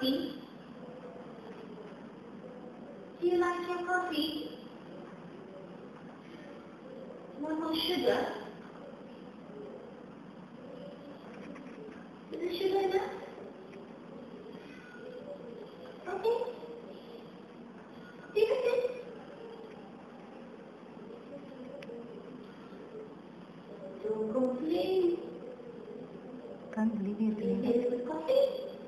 coffee? Do you like your coffee? No more sugar? Is the sugar enough? Okay. Take a sip. Don't complain. Can't believe it. Need the coffee?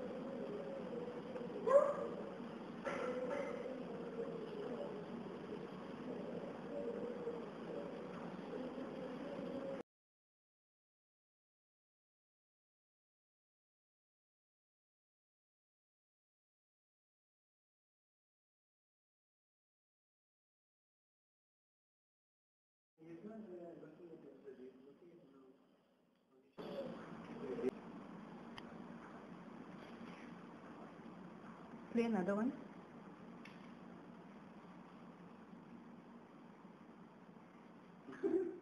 Play another one.